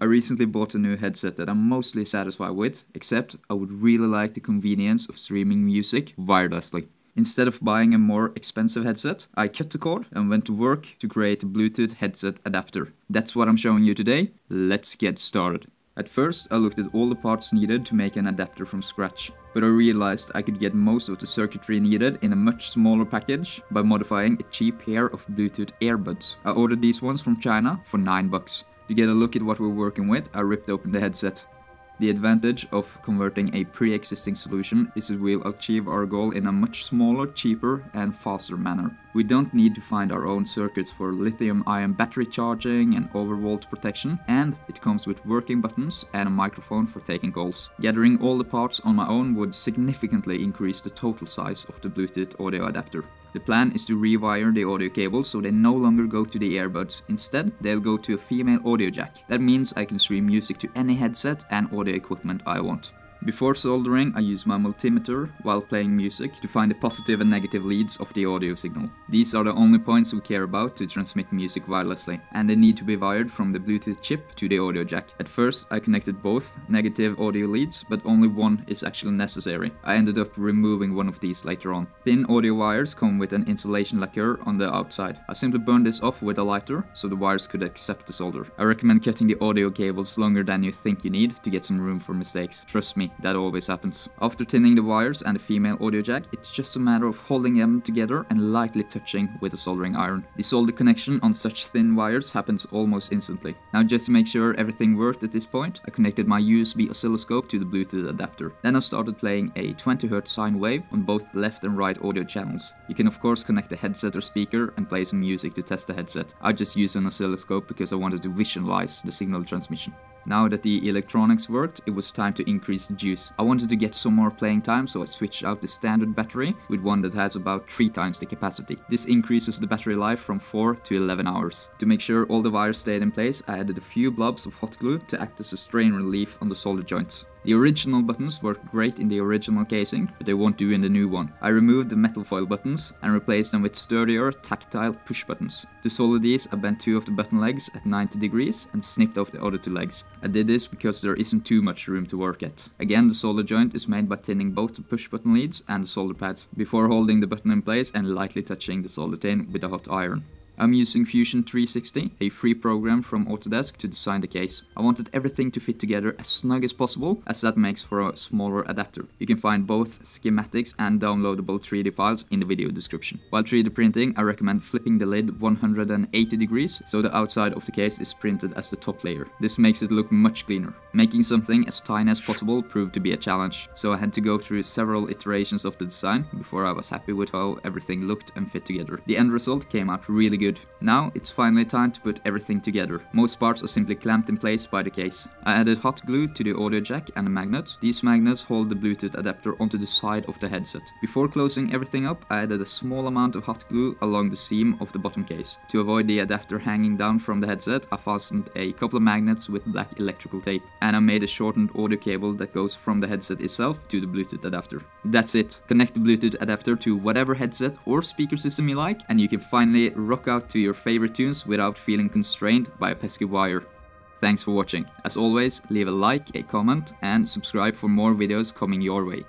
I recently bought a new headset that I'm mostly satisfied with, except I would really like the convenience of streaming music wirelessly. Instead of buying a more expensive headset, I cut the cord and went to work to create a Bluetooth headset adapter. That's what I'm showing you today. Let's get started. At first, I looked at all the parts needed to make an adapter from scratch, but I realized I could get most of the circuitry needed in a much smaller package by modifying a cheap pair of Bluetooth earbuds. I ordered these ones from China for 9 bucks. To get a look at what we're working with, I ripped open the headset. The advantage of converting a pre-existing solution is that we'll achieve our goal in a much smaller, cheaper and faster manner. We don't need to find our own circuits for lithium-ion battery charging and overvolt protection, and it comes with working buttons and a microphone for taking calls. Gathering all the parts on my own would significantly increase the total size of the Bluetooth audio adapter. The plan is to rewire the audio cables so they no longer go to the earbuds. Instead, they'll go to a female audio jack. That means I can stream music to any headset and audio equipment I want. Before soldering, I use my multimeter while playing music to find the positive and negative leads of the audio signal. These are the only points we care about to transmit music wirelessly, and they need to be wired from the Bluetooth chip to the audio jack. At first, I connected both negative audio leads, but only one is actually necessary. I ended up removing one of these later on. Thin audio wires come with an insulation lacquer on the outside. I simply burned this off with a lighter so the wires could accept the solder. I recommend cutting the audio cables longer than you think you need to get some room for mistakes. Trust me, that always happens. After tinning the wires and the female audio jack, it's just a matter of holding them together and lightly touching with a soldering iron. The solder connection on such thin wires happens almost instantly. Now just to make sure everything worked at this point, I connected my USB oscilloscope to the Bluetooth adapter. Then I started playing a 20Hz sine wave on both left and right audio channels. You can of course connect a headset or speaker and play some music to test the headset. I just used an oscilloscope because I wanted to visualize the signal transmission. Now that the electronics worked, it was time to increase the juice. I wanted to get some more playing time, so I switched out the standard battery with one that has about 3 times the capacity. This increases the battery life from 4 to 11 hours. To make sure all the wires stayed in place, I added a few blobs of hot glue to act as a strain relief on the solder joints. The original buttons worked great in the original casing, but they won't do in the new one. I removed the metal foil buttons and replaced them with sturdier, tactile push buttons. To solder these, I bent two of the button legs at 90 degrees and snipped off the other two legs. I did this because there isn't too much room to work at. Again, the solder joint is made by tinning both the push button leads and the solder pads, before holding the button in place and lightly touching the solder tin with a hot iron. I'm using Fusion 360, a free program from Autodesk to design the case. I wanted everything to fit together as snug as possible, as that makes for a smaller adapter. You can find both schematics and downloadable 3D files in the video description. While 3D printing, I recommend flipping the lid 180 degrees, so the outside of the case is printed as the top layer. This makes it look much cleaner. Making something as tiny as possible proved to be a challenge, so I had to go through several iterations of the design before I was happy with how everything looked and fit together. The end result came out really good good. Now it's finally time to put everything together. Most parts are simply clamped in place by the case. I added hot glue to the audio jack and a magnet. These magnets hold the Bluetooth adapter onto the side of the headset. Before closing everything up, I added a small amount of hot glue along the seam of the bottom case. To avoid the adapter hanging down from the headset, I fastened a couple of magnets with black electrical tape. And I made a shortened audio cable that goes from the headset itself to the Bluetooth adapter. That's it. Connect the Bluetooth adapter to whatever headset or speaker system you like, and you can finally rock out out to your favorite tunes without feeling constrained by a pesky wire. Thanks for watching. As always, leave a like, a comment, and subscribe for more videos coming your way.